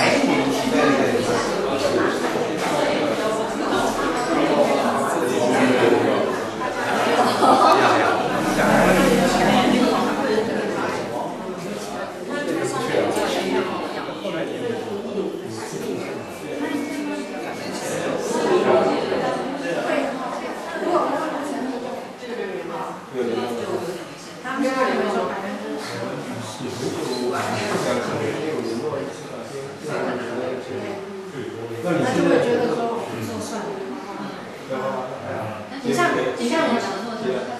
Raimundo, velho. 你我讲的多清